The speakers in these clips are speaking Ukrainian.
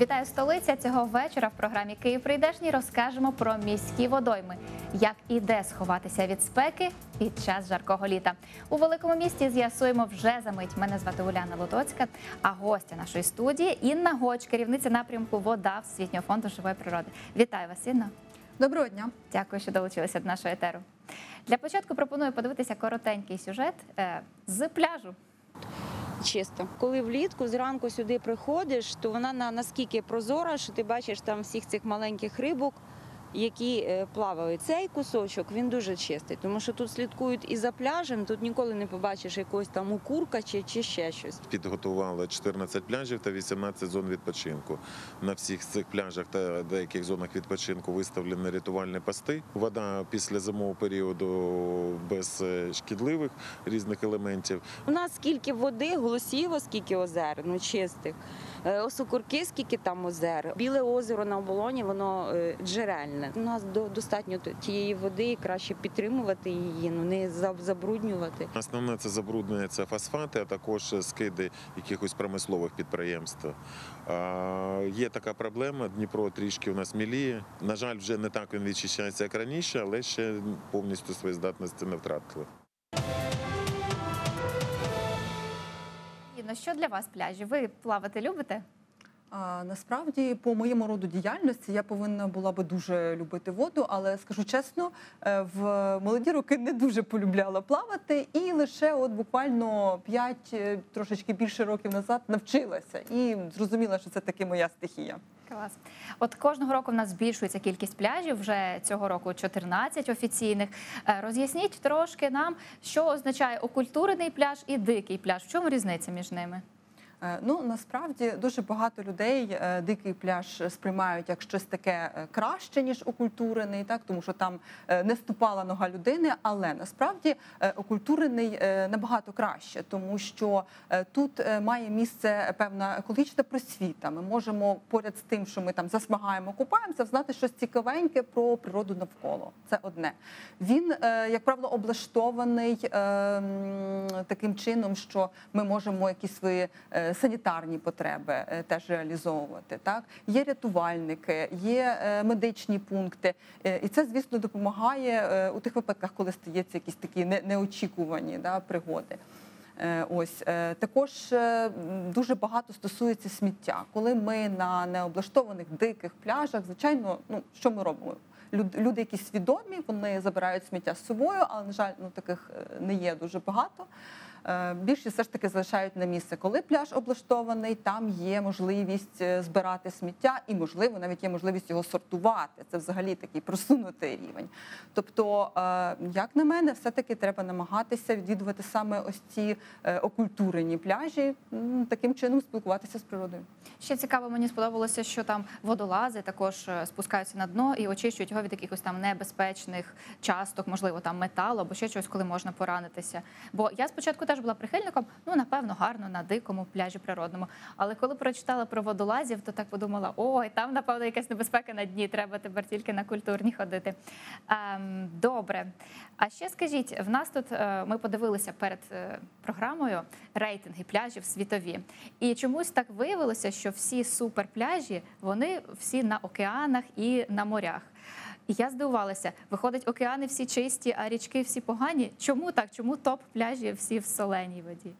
Вітаю столиця цього вечора. В програмі Київ прийдешній розкажемо про міські водойми, як і де сховатися від спеки під час жаркого літа. У великому місті з'ясуємо вже за мить. Мене звати Уляна Лотоцька, а гостя нашої студії Інна Гоч, керівниця напрямку Вода Всесвітнього фонду живої природи. Вітаю вас, Інна. Доброго дня. Дякую, що долучилися до нашого етеру. Для початку пропоную подивитися коротенький сюжет е, з пляжу. Чисто. Коли влітку зранку сюди приходиш, то вона на наскільки прозора, що ти бачиш там всіх цих маленьких рибок, які е, плавають. Цей кусочок він дуже чистий, тому що тут слідкують і за пляжем, тут ніколи не побачиш якогось там укурка чи, чи ще щось. Підготували 14 пляжів та 18 зон відпочинку. На всіх цих пляжах та деяких зонах відпочинку виставлені рятувальні пости. Вода після зимового періоду без е, шкідливих різних елементів. У нас скільки води, голосіво, скільки озер, ну чистих. Е, Осокурки, скільки там озер. Біле озеро на оболоні, воно е, джерельне. У нас достатньо тієї води, і краще підтримувати її, ну не забруднювати. Основне це забруднення це фосфати, а також скиди якихось промислових підприємств. А, Є така проблема. Дніпро трішки у нас міліє. На жаль, вже не так він відчищається, як раніше, але ще повністю свої здатності не втратили. Інно, що для вас пляжі? Ви плавати любите? Насправді, по моєму роду діяльності я повинна була би дуже любити воду, але скажу чесно, е, в молоді роки не дуже полюбляла плавати, і лише от буквально 5, трошечки більше років назад навчилася і зрозуміла, що це таки моя стихія. Клас. От кожного року в нас збільшується кількість пляжів. Вже цього року 14 офіційних. Е, Роз'ясніть трошки нам, що означає окультурений пляж і дикий пляж. В чому різниця між ними? Е, Ну насправді дуже багато людей е, дикий пляж сприймають як щось таке е, краще ніж окультурений, так тому що там не ступала нога людини. Але насправді окультурений набагато краще, тому що тут має місце певна екологічна просвіта. Ми можемо поряд з тим, що ми там засмагаємо, купаємося, знати щось цікавеньке про природу навколо. Це одне. Він, як правило, облаштований е, таким чином, що ми можемо якісь свої санітарні потреби е, теж реалізовувати. Так є рятувальники, є е, медичні пункти, Е, і це, звісно, допомагає у тих випадках, коли стається якісь такі неочікувані да, пригоди. Ось також дуже багато стосується сміття. Коли ми на необлаштованих диких пляжах, звичайно, ну що ми робимо? Люди, які свідомі, вони забирають сміття з собою, але на жаль, ну таких не є дуже багато. Е, Більшість все ж таки залишають на місце, коли пляж облаштований, там є можливість е, збирати сміття, і можливо навіть є можливість його сортувати. Це взагалі такий просунутий рівень. Тобто, е, як на мене, все-таки треба намагатися відвідувати саме ось ці окультурені пляжі, таким чином спілкуватися з природою. Ще цікаво, мені сподобалося, що там водолази також спускаються на дно і очищують його від якихось там небезпечних часток, можливо, там металу або ще чогось, коли можна поранитися. Бо я спочатку теж була прихильником, ну напевно, гарно на дикому пляжі природному. Але коли прочитала про водолазів, то так подумала: ой, там напевно якась небезпека на дні. Треба тепер тільки на культурні ходити. Ем, добре. А ще скажіть, в нас тут е, ми подивилися перед е, програмою рейтинги пляжів світові. І чомусь так виявилося, що всі суперпляжі вони всі на океанах і на морях. І я здивувалася, виходить, океани всі чисті, а річки всі погані. Чому так? Чому топ пляжі всі в соленій воді?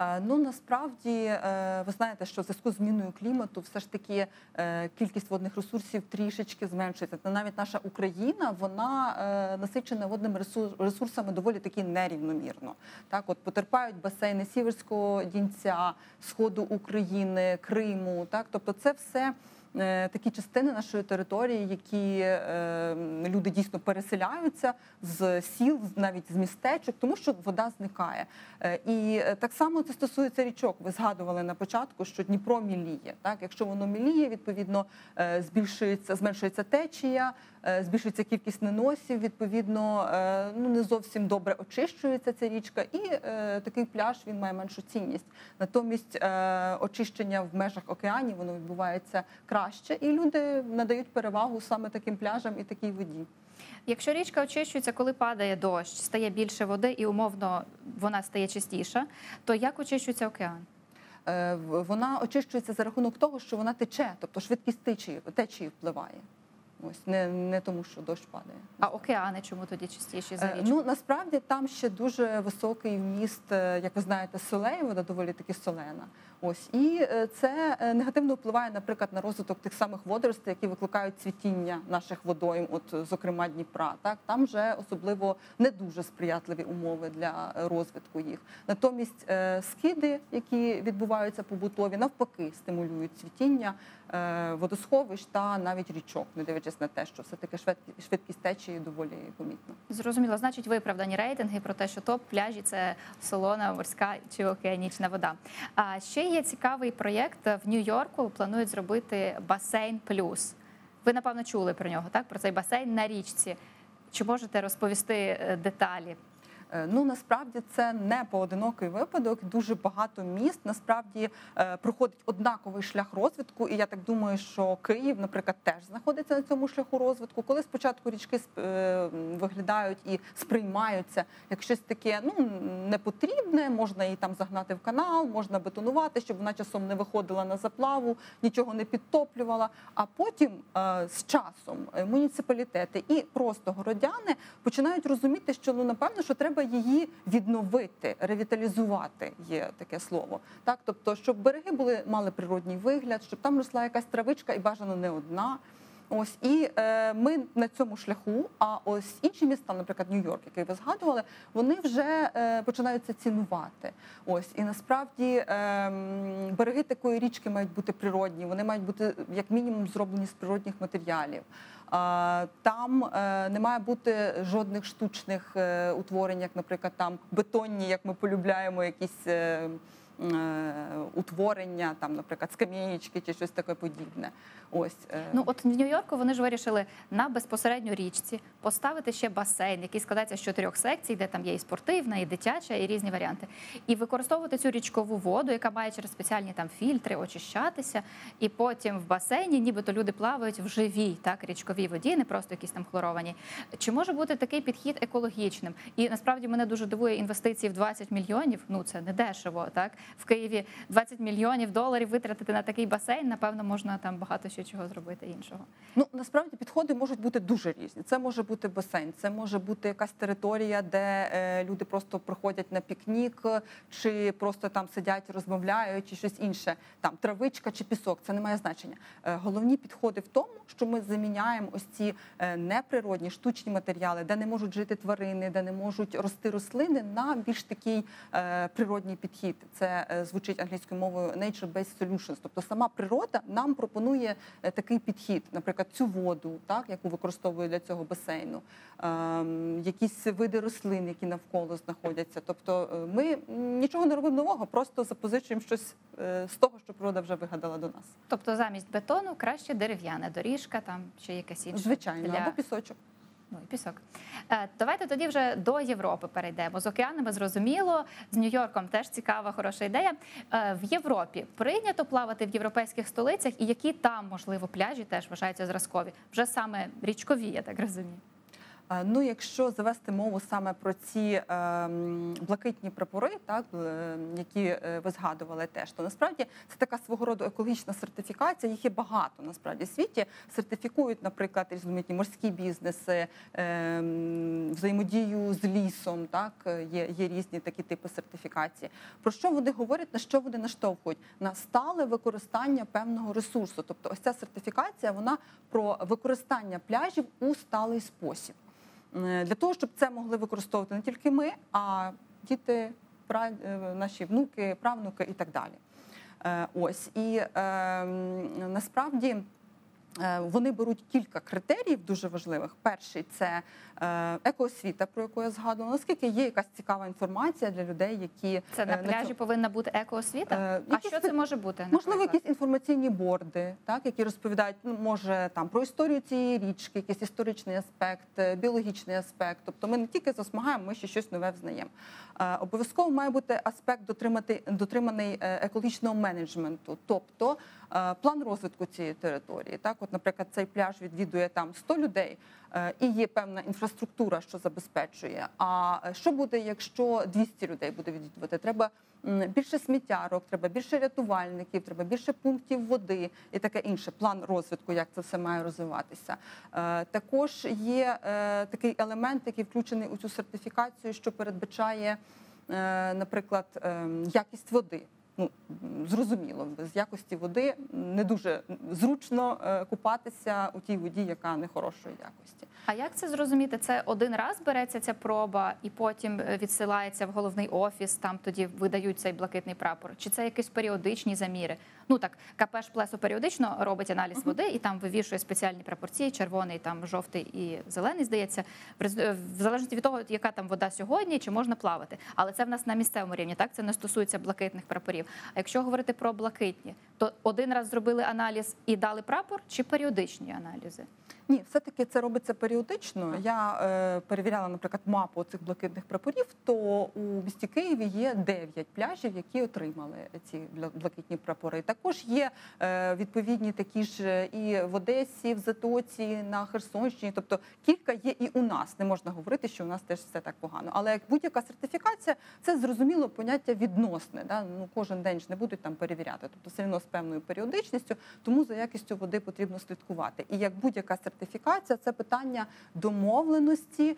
Е, Ну насправді е, ви знаєте, що в зв'язку з зміною клімату все ж таки е, кількість водних ресурсів трішечки зменшується. Навіть наша Україна вона насичена водними ресур- ресурсами доволі таки нерівномірно. Так, от потерпають басейни Сіверського дінця, сходу України, Криму. Так, тобто, це все. Е, Такі частини нашої території, які е, люди дійсно переселяються з сіл, навіть з містечок, тому що вода зникає. Е, І так само це стосується річок. Ви згадували на початку, що Дніпро міліє. Так, якщо воно міліє, відповідно збільшується, зменшується течія, збільшується кількість неносів. Відповідно, е, ну не зовсім добре очищується ця річка, і е, такий пляж він має меншу цінність. Натомість е, очищення в межах океанів воно відбувається краще, і люди надають перевагу саме таким пляжам і такій воді. Якщо річка очищується, коли падає дощ, стає більше води і умовно вона стає чистіша, то як очищується океан? Е, Вона очищується за рахунок того, що вона тече, тобто швидкість течії, течії впливає. Ось не, не тому, що дощ падає. А океани чому тоді частіші за Е, річку? Ну насправді там ще дуже високий вміст, е, як ви знаєте, солей, вода доволі таки солена. Ось і е, це негативно впливає, наприклад, на розвиток тих самих водоростей, які викликають цвітіння наших водойм, от зокрема Дніпра. Так там вже особливо не дуже сприятливі умови для розвитку їх. Натомість скиди, які відбуваються побутові, навпаки, стимулюють цвітіння водосховищ та навіть річок, не дивлячись на те, що все таки швидкість течії доволі помітна. Зрозуміло, значить, виправдані рейтинги про те, що топ пляжі це солона, морська чи океанічна вода. А ще є цікавий проєкт в Нью-Йорку. Планують зробити басейн плюс. Ви напевно чули про нього, так? Про цей басейн на річці. Чи можете розповісти е, деталі? Е, Ну насправді це не поодинокий випадок. Дуже багато міст насправді е, проходить однаковий шлях розвитку. І я так думаю, що Київ, наприклад, теж знаходиться на цьому шляху розвитку. Коли спочатку річки е, виглядають і сприймаються як щось таке, ну непотрібне, можна її там загнати в канал, можна бетонувати, щоб вона часом не виходила на заплаву, нічого не підтоплювала. А потім з часом муніципалітети і просто городяни починають розуміти, що ну напевно, що треба її відновити, ревіталізувати. Є таке слово. Так, тобто, щоб береги були мали природній вигляд, щоб там росла якась травичка і бажано не одна. Ось і е, ми на цьому шляху. А ось інші міста, наприклад, Нью-Йорк, який ви згадували, вони вже е, починають цінувати. Ось і насправді е, береги такої річки мають бути природні. Вони мають бути як мінімум зроблені з природних матеріалів. Там е, не має бути жодних штучних е, утворень, як, наприклад, там бетонні, як ми полюбляємо, якісь. Е, Утворення, там, наприклад, скам'янічки чи щось таке подібне. Ось е, Ну от в Нью-Йорку вони ж вирішили на безпосередньо річці поставити ще басейн, який складається з чотирьох секцій, де там є і спортивна, і дитяча, і різні варіанти. І використовувати цю річкову воду, яка має через спеціальні там фільтри очищатися, і потім в басейні, нібито люди плавають в живій, так річковій воді, не просто якісь там хлоровані. Чи може бути такий підхід екологічним? І насправді мене дуже дивує інвестиції в 20 мільйонів. Ну це не дешево, так в Києві 20 мільйонів доларів витратити на такий басейн. Напевно, можна там багато ще чого зробити іншого. Ну насправді підходи можуть бути дуже різні. Це може бути басейн, це може бути якась територія, де е, люди просто приходять на пікнік, чи просто там сидять, розмовляють, чи щось інше. Там травичка чи пісок, це не має значення. Е, головні підходи в тому, що ми заміняємо ось ці е, неприродні штучні матеріали, де не можуть жити тварини, де не можуть рости рослини, на більш такий е, природній підхід. Це е, звучить англійською мовою nature-based solutions. Тобто сама природа нам пропонує е, такий підхід, наприклад, цю воду, так яку використовує для цього басейну, ем, якісь види рослин, які навколо знаходяться. Тобто, е, ми нічого не робимо нового, просто запозичуємо щось з того, що природа вже вигадала до нас. Тобто замість бетону краще дерев'яна доріжка там чи якась інша. Звичайно, для... або пісочок. Ну і пісок. Е, Давайте тоді вже до Європи перейдемо. З океанами зрозуміло, з Нью-Йорком теж цікава, хороша ідея. Е, В Європі прийнято плавати в європейських столицях, і які там, можливо, пляжі теж вважаються зразкові, вже саме річкові, я так розумію. Ну, якщо завести мову саме про ці ем, блакитні прапори, так е, які е, ви згадували, теж то насправді це така свого роду екологічна сертифікація. Їх є багато насправді в світі. Сертифікують, наприклад, різноманітні морські бізнеси, ем, взаємодію з лісом. Так е, є, є різні такі типи сертифікації. Про що вони говорять? На що вони наштовхують? На стале використання певного ресурсу. Тобто, ось ця сертифікація вона про використання пляжів у сталий спосіб. Е, Для того, щоб це могли використовувати не тільки ми, а діти, пра- е, наші внуки, правнуки і так далі. Е, Ось і е, насправді. Е, Вони беруть кілька критеріїв дуже важливих. Перший це е, екоосвіта, про яку я згадувала. Наскільки є якась цікава інформація для людей, які Це на е, пляжі цьому- повинна бути екоосвіта. Е, а якісь що це може бути? Можливо, якісь інформаційні борди, так які розповідають, ну може там про історію цієї річки, якийсь історичний аспект, біологічний аспект. Тобто, ми не тільки засмагаємо, ми ще щось нове взнаємо. Обов'язково має бути аспект дотримати дотриманий екологічного менеджменту, тобто план розвитку цієї території. Так, от, наприклад, цей пляж відвідує там 100 людей, е, і є певна інфраструктура, що забезпечує. А е, що буде, якщо 200 людей буде відвідувати? Треба більше сміттярок, треба більше рятувальників, треба більше пунктів води і таке інше. План розвитку, як це все має розвиватися. Е, Також є е, такий елемент, який включений у цю сертифікацію, що передбачає, е, наприклад, ем, якість води. Ну зрозуміло, без якості води не дуже зручно е, купатися у тій воді, яка не хорошої якості. А як це зрозуміти? Це один раз береться ця проба і потім е, відсилається в головний офіс, там тоді видають цей блакитний прапор? Чи це якісь періодичні заміри? Ну так, КП «Шплесо» періодично робить аналіз води і там вивішує спеціальні прапорці, червоний, там жовтий і зелений, здається, е, в залежності від того, яка там вода сьогодні, чи можна плавати. Але це в нас на місцевому рівні, так це не стосується блакитних прапорів. А якщо говорити про блакитні, то один раз зробили аналіз і дали прапор, чи періодичні аналізи? Ні, все-таки це робиться періодично. Я е, перевіряла, наприклад, мапу цих блакитних прапорів. То у місті Києві є 9 пляжів, які отримали ці бла- блакитні прапори. Також є е, відповідні такі ж і в Одесі, в Затоці, на Херсонщині. Тобто кілька є і у нас. Не можна говорити, що у нас теж все так погано. Але як будь-яка сертифікація, це зрозуміло поняття відносне. Да? Ну кожен день ж не будуть там перевіряти. Тобто все одно певною періодичністю, тому за якістю води потрібно слідкувати. І як будь-яка сертифікація, це питання домовленості,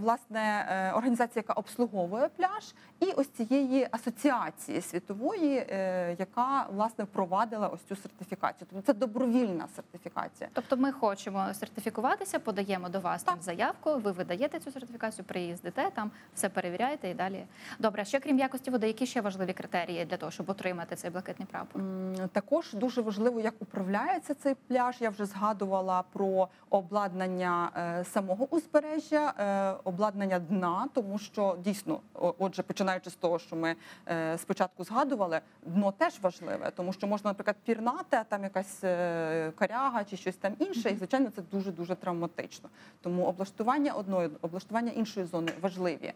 власне, е, організації, яка обслуговує пляж, і ось цієї асоціації світової, е, яка власне впровадила ось цю сертифікацію. Тобто це добровільна сертифікація. Тобто ми хочемо сертифікуватися, подаємо до вас там заявку, ви видаєте цю сертифікацію, приїздите там, все перевіряєте і далі. Добре, а ще крім якості води, які ще важливі критерії для того, щоб отримати цей блакитний прапор? Також дуже важливо, як управляється цей пляж. Я вже згадувала про обладнання е, самого узбережжя, е, обладнання дна, тому що дійсно, отже, починаючи з того, що ми е, спочатку згадували, дно теж важливе, тому що можна, наприклад, пірнати, а там якась коряга чи щось там інше, і звичайно це дуже дуже травматично. Тому облаштування одної, облаштування іншої зони важливі.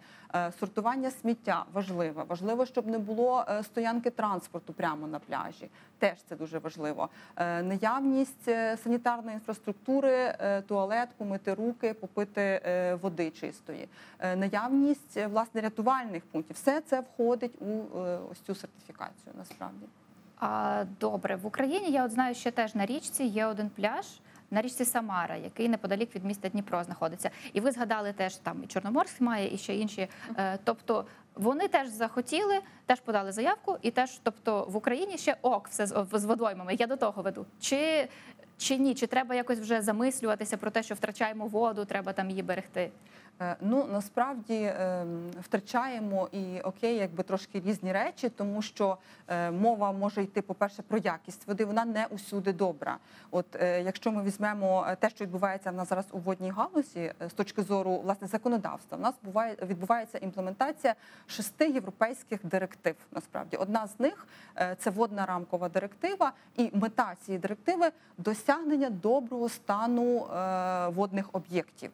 Сортування сміття важливе. Важливо, щоб не було стоянки транспорту прямо на пляжі. Теж це дуже важливо. Е, Наявність е, санітарної інфраструктури, е, туалет, помити руки, попити води чистої. Наявність власне рятувальних пунктів. Все це входить у ось цю сертифікацію. Насправді. А, добре, в Україні я от знаю, що теж на річці є один пляж. На річці Самара, який неподалік від міста Дніпро знаходиться, і ви згадали теж там і Чорноморськ має, і ще інші. Тобто вони теж захотіли, теж подали заявку, і теж, тобто в Україні ще ок, все з, водоймами. Я до того веду. Чи, чи ні? Чи треба якось вже замислюватися про те, що втрачаємо воду, треба там її берегти? Е, Ну насправді ем, втрачаємо і окей, якби трошки різні речі, тому що е, мова може йти, по-перше, про якість води. Вона не усюди добра. От е, якщо ми візьмемо те, що відбувається в нас зараз у водній галузі, з точки зору власне законодавства, в нас буває відбувається імплементація шести європейських директив. Насправді, одна з них це водна рамкова директива, і мета цієї директиви досягнення доброго стану водних об'єктів.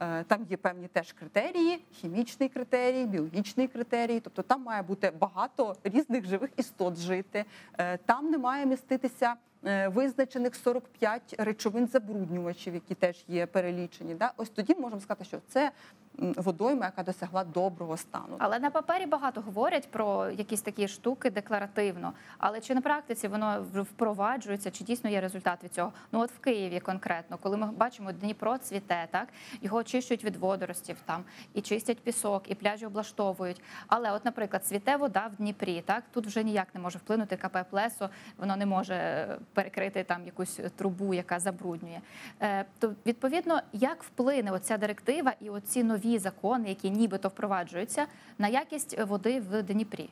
Е, Там є певні теж критерії: хімічний критерій, біологічний критерій. Тобто там має бути багато різних живих істот жити. Е, Там не має міститися е, визначених 45 речовин забруднювачів, які теж є перелічені. Ось тоді можемо сказати, що це водойма, яка досягла доброго стану. Але на папері багато говорять про якісь такі штуки декларативно. Але чи на практиці воно впроваджується, чи дійсно є результат від цього? Ну от в Києві конкретно, коли ми бачимо Дніпро цвіте, так його очищують від водоростів там і чистять пісок, і пляжі облаштовують. Але, от, наприклад, цвіте вода в Дніпрі, так тут вже ніяк не може вплинути КП Плесо, воно не може перекрити там якусь трубу, яка забруднює. Е, то відповідно, як вплине оця директива і оці нові закони, які нібито впроваджуються, на якість води в Дніпрі?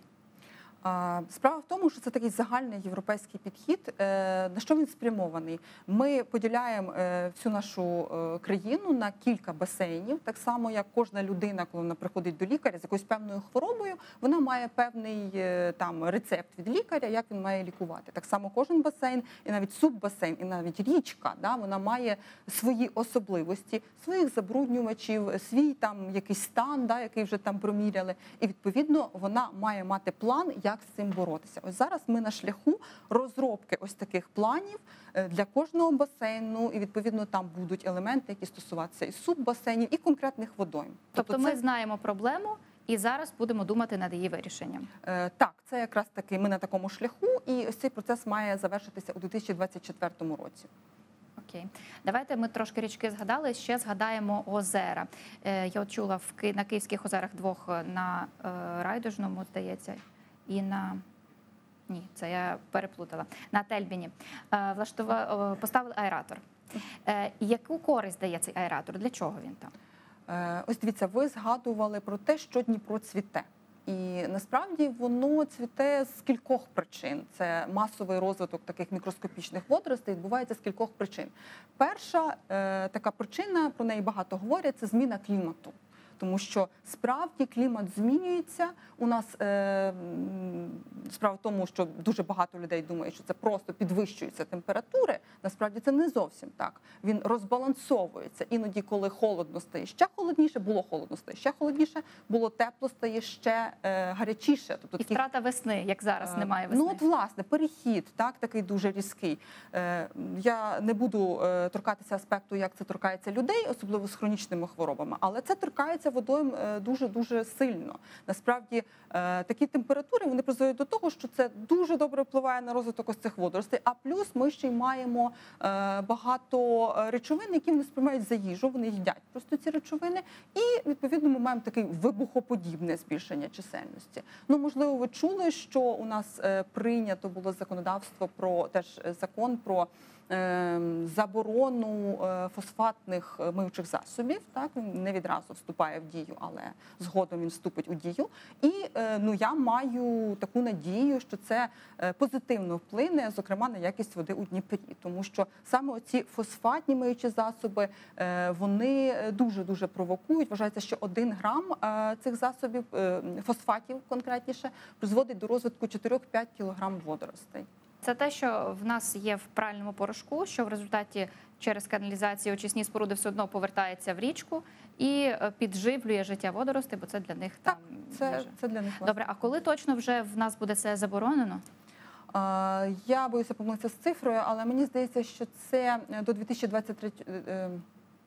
Справа в тому, що це такий загальний європейський підхід. Е, На що він спрямований? Ми поділяємо е, всю нашу е, країну на кілька басейнів, так само як кожна людина, коли вона приходить до лікаря з якоюсь певною хворобою, вона має певний там рецепт від лікаря, як він має лікувати. Так само кожен басейн, і навіть суббасейн, і навіть річка, да, вона має свої особливості, своїх забруднювачів, свій там якийсь стан, да, який вже там проміряли. І відповідно вона має мати план, як як з цим боротися. Ось зараз ми на шляху розробки ось таких планів е, для кожного басейну, і відповідно там будуть елементи, які стосуватися і суббасейнів, і конкретних водойм. Тобто ми це- знаємо проблему і зараз будемо думати над її вирішенням. Е, Так, це якраз таки ми на такому шляху, і ось цей процес має завершитися у 2024 році. Окей, давайте ми трошки річки згадали. Ще згадаємо озера. Е, Я от чула на Київських озерах двох на Райдужному, здається, і на ні, це я переплутала. На Тельбіні е, влаштува... е, поставили аератор. Е, Яку користь дає цей аератор? Для чого він там? Е, Ось дивіться, ви згадували про те, що Дніпро цвіте. І насправді воно цвіте з кількох причин. Це масовий розвиток таких мікроскопічних водоростей відбувається з кількох причин. Перша е, така причина, про неї багато говорять, це зміна клімату. Тому що справді клімат змінюється. У нас е, справа в тому, що дуже багато людей думають, що це просто підвищуються температури. Насправді це не зовсім так. Він розбалансовується. Іноді, коли холодно стає ще холодніше, було холодно стає ще холодніше, було тепло стає ще е, гарячіше. Тобто І такі втрата весни, як зараз Е, немає весни. Ну от власне перехід, так такий дуже різкий. Е, Я не буду е, торкатися аспекту, як це торкається людей, особливо з хронічними хворобами, але це торкається водойм дуже дуже сильно. Насправді е, такі температури вони призводять до того, що це дуже добре впливає на розвиток ось цих водоростей. А плюс ми ще й маємо е, багато е, речовин, які вони сприймають за їжу. Вони їдять просто ці речовини, і відповідно ми маємо таке вибухоподібне збільшення чисельності. Ну можливо, ви чули, що у нас прийнято було законодавство про теж закон про. Е, Заборону е, фосфатних е, миючих засобів, так не відразу вступає в дію, але згодом він вступить у дію. І е, ну я маю таку надію, що це позитивно вплине, зокрема на якість води у Дніпрі, тому що саме оці фосфатні миючі засоби вони дуже дуже провокують. Вважається, що один грам цих засобів е, фосфатів конкретніше призводить до розвитку 4-5 кілограм водоростей. Це те, що в нас є в пральному порошку, що в результаті через каналізацію очисні споруди все одно повертається в річку і е, підживлює життя водоростей, бо це для них Так, там Це, це для них власне. Добре, а коли точно вже в нас буде це заборонено? А, Я боюся помилитися з цифрою, але мені здається, що це е, до 2023 е,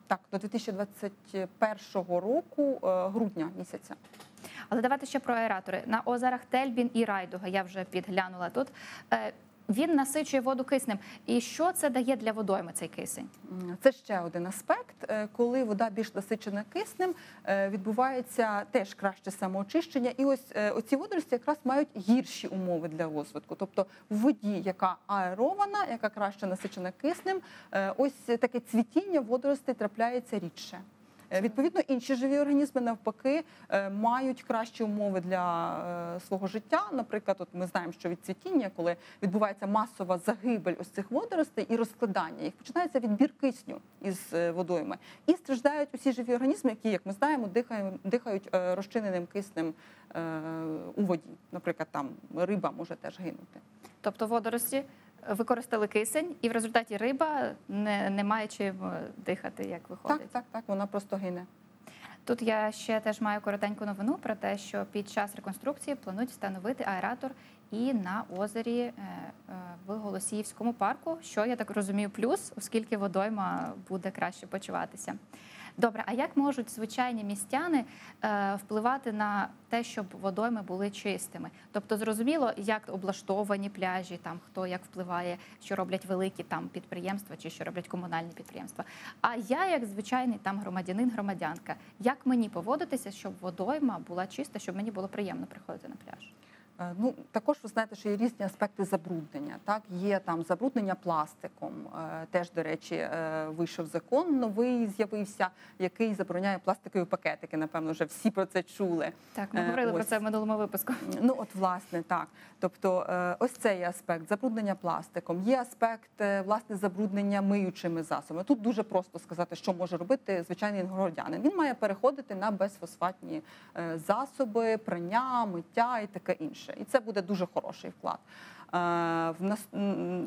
так, до 2021 року, грудня місяця. Але давайте ще про аератори. На озерах Тельбін і Райдуга я вже підглянула тут. Він насичує воду киснем. І що це дає для водойми цей кисень? Це ще один аспект. Е, Коли вода більш насичена киснем, е, відбувається теж краще самоочищення. І ось е, оці водорості якраз мають гірші умови для розвитку. Тобто в воді, яка аерована, яка краще насичена киснем, ось таке цвітіння водоростей трапляється рідше. Е, Відповідно, інші живі організми навпаки е, мають кращі умови для е, свого життя. Наприклад, от ми знаємо, що від цвітіння, коли відбувається масова загибель ось цих водоростей і розкладання, їх починається відбір кисню із водойми, і страждають усі живі організми, які, як ми знаємо, дихають, розчиненим киснем у воді. Наприклад, там риба може теж гинути. Тобто водорості використали кисень, і в результаті риба не, не має чим е, дихати, як виходить. Так, так, так, вона просто гине. Тут я ще теж маю коротеньку новину про те, що під час реконструкції планують встановити аератор і на озері е, е, в Голосіївському парку, що я так розумію, плюс, оскільки водойма буде краще почуватися. Добре, а як можуть звичайні містяни е, впливати на те, щоб водойми були чистими? Тобто, зрозуміло, як облаштовані пляжі, там хто як впливає, що роблять великі там підприємства чи що роблять комунальні підприємства. А я, як звичайний там громадянин, громадянка, як мені поводитися, щоб водойма була чиста, щоб мені було приємно приходити на пляж? Е, Ну також ви знаєте, що є різні аспекти забруднення. Так є там забруднення пластиком. Е, Теж до речі, е, вийшов закон новий, з'явився, який забороняє пластикові пакетики. Напевно, вже всі про це чули. Так, ми говорили про це в минулому випуску. Ну от власне так. Тобто, ось цей є аспект забруднення пластиком. Є аспект власне забруднення миючими засобами. Тут дуже просто сказати, що може робити звичайний городянин. Він має переходити на безфосфатні засоби, прання, миття і таке інше. І це буде дуже хороший вклад. В нас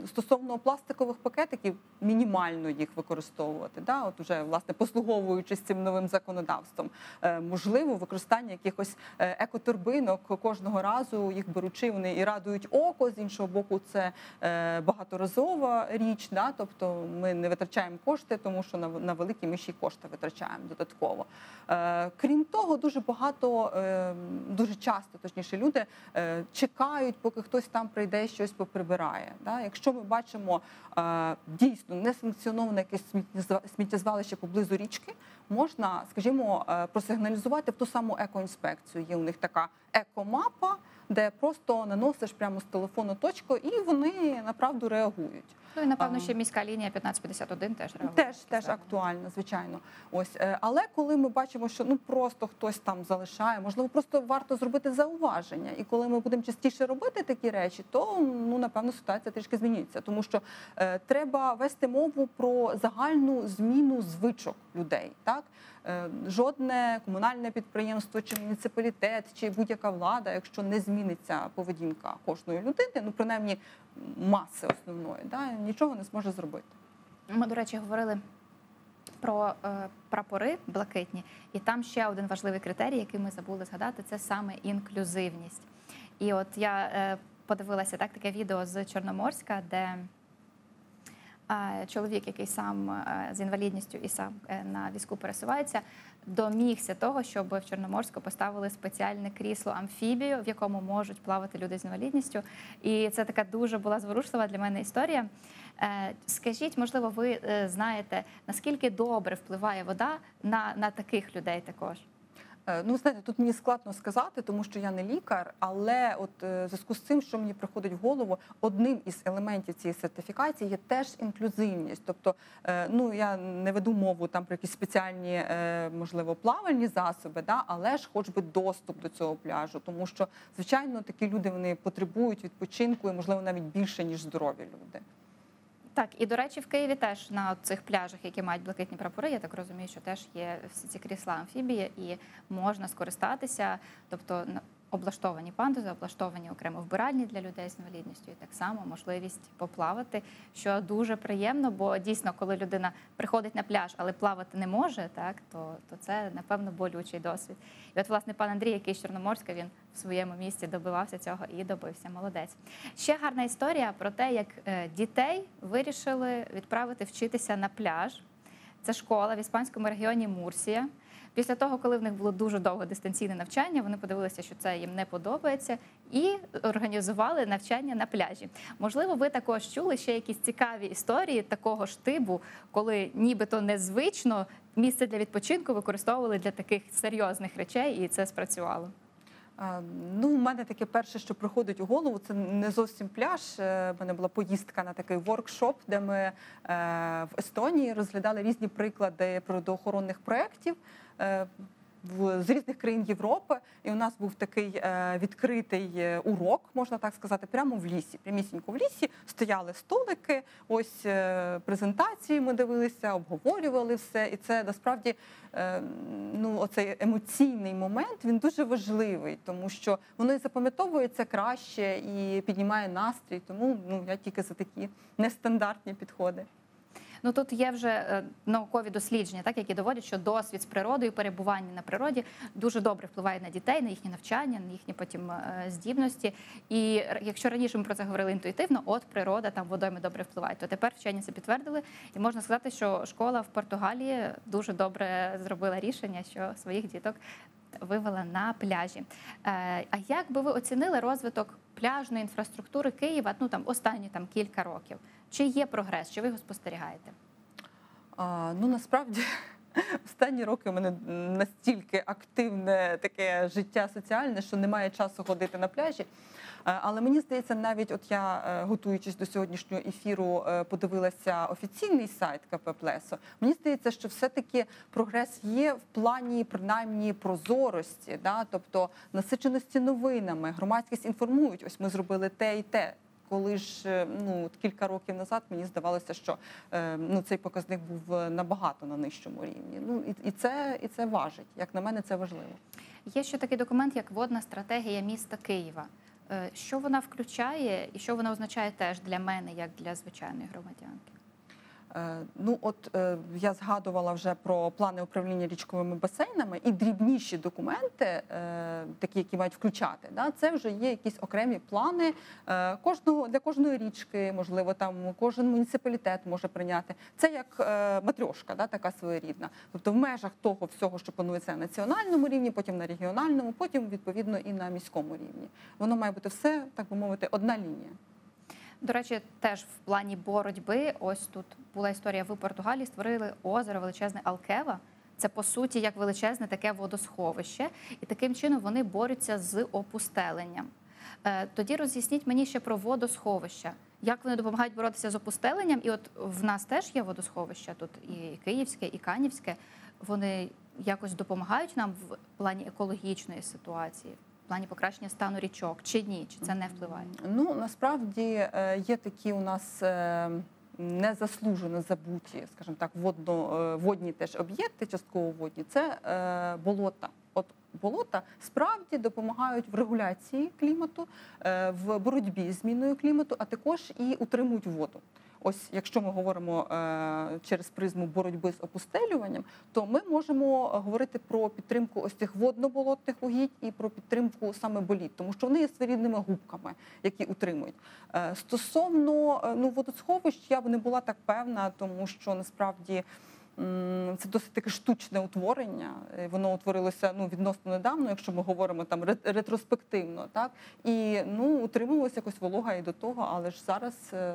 стосовно пластикових пакетиків мінімально їх використовувати. Да? От уже власне послуговуючись цим новим законодавством, Е, можливо, використання якихось е, екоторбинок кожного разу їх беручи, вони і радують око. З іншого боку, це е, багаторазова річ. Да? Тобто ми не витрачаємо кошти, тому що на, великі й кошти витрачаємо додатково. Е, крім того, дуже багато, е, дуже часто, точніше, люди е, чекають, поки хтось там прийде щось поприбирає. Да? Якщо ми бачимо е, дійсно несанкціоноване якесь сміттєзва- сміттєзвалище поблизу річки, можна, скажімо, е, просигналізувати в ту саму екоінспекцію. Є у них така екомапа, де просто наносиш прямо з телефону точку, і вони направду реагують. Ну і напевно ще міська лінія 1551 теж реагує. Теж теж актуально, звичайно. Ось, е, але коли ми бачимо, що ну просто хтось там залишає, можливо, просто варто зробити зауваження. І коли ми будемо частіше робити такі речі, то ну напевно ситуація трішки змінюється, тому що е, треба вести мову про загальну зміну звичок людей. Так жодне комунальне підприємство, чи муніципалітет, чи будь-яка влада, якщо не зміниться поведінка кожної людини, ну принаймні маси основної, да, нічого не зможе зробити. Ми, до речі, говорили про е, прапори блакитні, і там ще один важливий критерій, який ми забули згадати, це саме інклюзивність. І от я е, подивилася так таке відео з Чорноморська, де е, чоловік, який сам е, з інвалідністю і сам е, на візку пересувається, домігся того, щоб в Чорноморську поставили спеціальне крісло амфібію, в якому можуть плавати люди з інвалідністю. І це така дуже була зворушлива для мене історія. Е, Скажіть, можливо, ви знаєте, наскільки добре впливає вода на, на таких людей також? Е, Ну, знаєте, тут мені складно сказати, тому що я не лікар, але от е, в зв'язку з цим, що мені приходить в голову, одним із елементів цієї сертифікації є теж інклюзивність. Тобто, е, ну я не веду мову там про якісь спеціальні, можливо, плавальні засоби, да, але ж хоч би доступ до цього пляжу, тому що звичайно такі люди вони потребують відпочинку і можливо навіть більше ніж здорові люди. Так, і до речі, в Києві теж на цих пляжах, які мають блакитні прапори, я так розумію, що теж є всі ці крісла амфібії, і можна скористатися, тобто облаштовані пандуси, облаштовані окремо вбиральні для людей з інвалідністю, і так само можливість поплавати, що дуже приємно, бо дійсно, коли людина приходить на пляж, але плавати не може, так то, то це напевно болючий досвід. І от, власне, пан Андрій, який з Чорноморська, він в своєму місті добивався цього і добився. Молодець. Ще гарна історія про те, як е, дітей вирішили відправити вчитися на пляж. Це школа в іспанському регіоні Мурсія. Після того, коли в них було дуже довго дистанційне навчання, вони подивилися, що це їм не подобається, і організували навчання на пляжі. Можливо, ви також чули ще якісь цікаві історії такого ж типу, коли нібито незвично місце для відпочинку використовували для таких серйозних речей, і це спрацювало. Ну, у мене таке перше, що приходить у голову, це не зовсім пляж. У мене була поїздка на такий воркшоп, де ми е, в Естонії розглядали різні приклади природоохоронних проєктів. В- З різних країн Європи, і у нас був такий е, відкритий е, урок, можна так сказати, прямо в лісі. Прямісінько в лісі стояли столики, ось е, презентації ми дивилися, обговорювали все. І це насправді ну, оцей емоційний момент він дуже важливий, тому що воно і запам'ятовується краще і піднімає настрій. Тому ну я тільки за такі нестандартні підходи. Ну тут є вже е, наукові дослідження, так які доводять, що досвід з природою, перебування на природі дуже добре впливає на дітей, на їхнє навчання, на їхні потім е, здібності. І якщо раніше ми про це говорили інтуїтивно, от природа там водойми добре впливає, то тепер вчені це підтвердили. І можна сказати, що школа в Португалії дуже добре зробила рішення, що своїх діток вивела на пляжі. Е, А як би ви оцінили розвиток пляжної інфраструктури Києва ну там останні там кілька років? Чи є прогрес? Чи ви його спостерігаєте? А, ну насправді останні роки у мене настільки активне таке життя соціальне, що немає часу ходити на пляжі. Але мені здається, навіть от я, е, готуючись до сьогоднішнього ефіру, е, подивилася офіційний сайт КП Плесо. Мені здається, що все-таки прогрес є в плані принаймні прозорості, да? тобто насиченості новинами. Громадськість інформують, ось ми зробили те і те. Коли ж е, ну кілька років назад мені здавалося, що е, ну цей показник був е, набагато на нижчому рівні. Ну і, і це і це важить. Як на мене, це важливо. Є ще такий документ, як водна стратегія міста Києва. Що вона включає і що вона означає теж для мене, як для звичайної громадянки? Е, Ну, от е, я згадувала вже про плани управління річковими басейнами і дрібніші документи, е, такі, які мають включати. Да, це вже є якісь окремі плани кожного для кожної річки, можливо, там кожен муніципалітет може прийняти. Це як матрьошка, да, така своєрідна. Тобто, в межах того всього, що планується на національному рівні, потім на регіональному, потім відповідно і на міському рівні. Воно має бути все, так би мовити, одна лінія. До речі, теж в плані боротьби, ось тут була історія в Португалії, створили озеро величезне Алкева. Це по суті як величезне таке водосховище, і таким чином вони борються з опустеленням. Е, Тоді роз'ясніть мені ще про водосховища. Як вони допомагають боротися з опустеленням? І от в нас теж є водосховища, тут і Київське, і Канівське. Вони якось допомагають нам в плані екологічної ситуації, плані покращення стану річок, чи ні? Чи це не впливає? Ну насправді е, є такі у нас е, незаслужено забуті, скажімо так, водно, е, водні теж об'єкти, частково водні. Це болота. От болота справді допомагають в регуляції клімату, в боротьбі з зміною клімату, а також і утримують воду. Ось, якщо ми говоримо е, через призму боротьби з опустелюванням, то ми можемо говорити про підтримку ось цих водно-болотних угідь і про підтримку саме боліт, тому що вони є своєрідними губками, які утримують. Е, стосовно е, ну водосховищ, я б не була так певна, тому що насправді. Це досить таке штучне утворення. Е, Воно утворилося ну відносно недавно, якщо ми говоримо там ретроспективно, так і ну утримувалася якось волога і до того, але ж зараз е,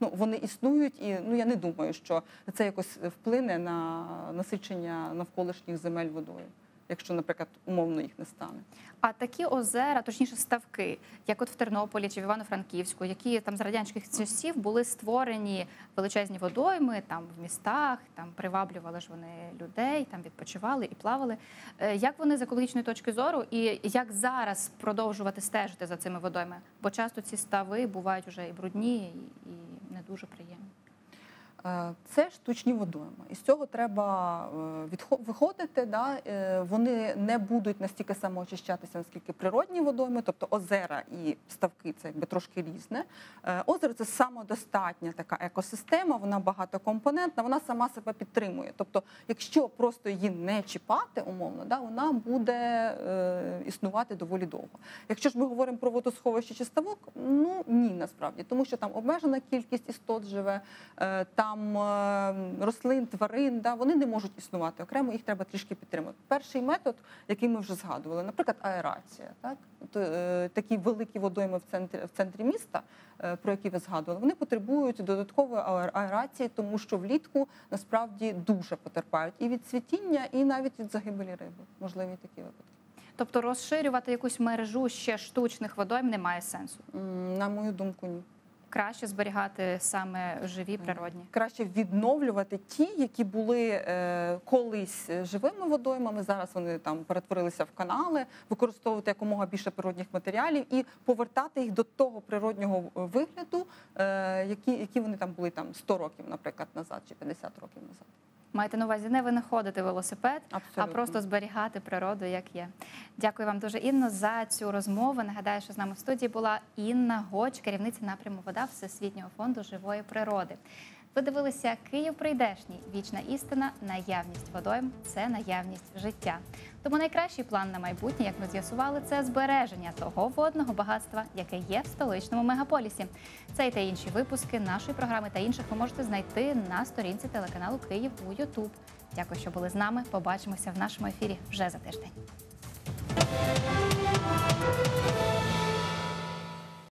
ну вони існують, і ну я не думаю, що це якось вплине на насичення навколишніх земель водою, якщо, наприклад, умовно їх не стане. А такі озера, точніше ставки, як от в Тернополі чи в Івано-Франківську, які там з радянських часів були створені величезні водойми там в містах, там приваблювали ж вони людей, там відпочивали і плавали. Е, Як вони з екологічної точки зору, і як зараз продовжувати стежити за цими водойми? Бо часто ці стави бувають вже і брудні, і, і не дуже приємні. Е, Це штучні водойми. І з цього треба е, виходити. Да? е, Вони не будуть настільки самоочищатися, наскільки природні водойми, тобто озера і ставки це якби трошки різне. Озеро це самодостатня така екосистема, вона багатокомпонентна, вона сама себе підтримує. Тобто, якщо просто її не чіпати, умовно, да, вона буде існувати доволі довго. Якщо ж ми говоримо про водосховище чи ставок, ну ні, насправді, тому що там обмежена кількість істот живе, е, там е, рослин, тварин, да, вони не можуть існувати окремо, їх треба трішки підтримати. Перший метод, який ми вже згадували, наприклад, аерація. Так? Е, такі великі водойми в центрі, в центрі міста, е, про які ви згадували, вони потребують додаткової аерації, тому що влітку насправді дуже потерпають і від цвітіння, і навіть від загибелі риби. Можливі такі випадки. Тобто розширювати якусь мережу ще штучних водойм немає сенсу. На мою думку, ні. Краще зберігати саме живі природні. краще відновлювати ті, які були е, колись живими водоймами. Зараз вони там перетворилися в канали, використовувати якомога більше природних матеріалів і повертати їх до того природнього вигляду, е, які, які вони там були там 100 років, наприклад, назад чи 50 років назад. Маєте на увазі не винаходити велосипед, Абсолютно. а просто зберігати природу, як є. Дякую вам дуже, Інно, за цю розмову. Нагадаю, що з нами в студії була Інна Гоч, керівниця напряму вода Всесвітнього фонду живої природи. Ви дивилися Київ прийдешній. Вічна істина, наявність водойм це наявність життя. Тому найкращий план на майбутнє, як ми з'ясували, це збереження того водного багатства, яке є в столичному мегаполісі. Цей та інші випуски нашої програми та інших ви можете знайти на сторінці телеканалу Київ у Ютуб. Дякую, що були з нами. Побачимося в нашому ефірі вже за тиждень.